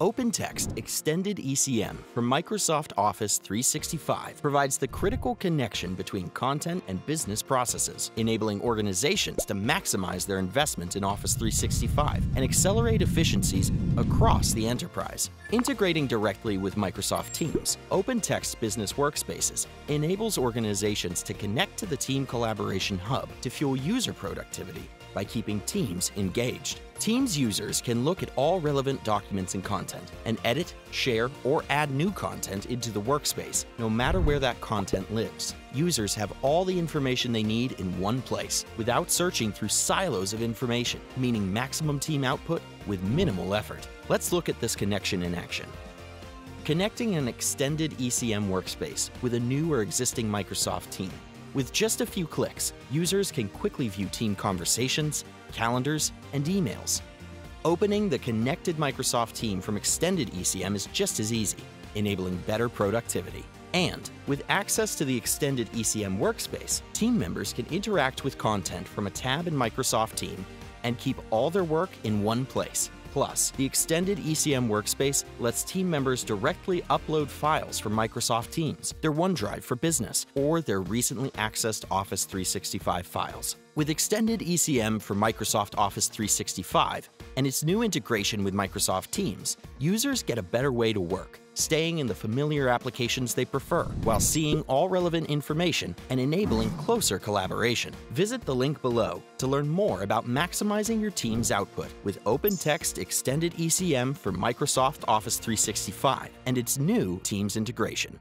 OpenText Extended ECM for Microsoft Office 365 provides the critical connection between content and business processes, enabling organizations to maximize their investment in Office 365 and accelerate efficiencies across the enterprise. Integrating directly with Microsoft Teams, OpenText Business Workspaces enables organizations to connect to the Team Collaboration Hub to fuel user productivity by keeping teams engaged. Teams users can look at all relevant documents and content and edit, share, or add new content into the workspace, no matter where that content lives. Users have all the information they need in one place without searching through silos of information, meaning maximum team output with minimal effort. Let's look at this connection in action. Connecting an extended ECM workspace with a new or existing Microsoft team. With just a few clicks, users can quickly view team conversations, calendars, and emails. Opening the connected Microsoft team from extended ECM is just as easy, enabling better productivity. And with access to the extended ECM workspace, team members can interact with content from a tab in Microsoft Team and keep all their work in one place. Plus, the extended ECM workspace lets team members directly upload files from Microsoft Teams, their OneDrive for Business, or their recently accessed Office 365 files. With extended ECM for Microsoft Office 365 and its new integration with Microsoft Teams, users get a better way to work, staying in the familiar applications they prefer, while seeing all relevant information and enabling closer collaboration. Visit the link below to learn more about maximizing your team's output with OpenText Extended ECM for Microsoft Office 365 and its new Teams integration.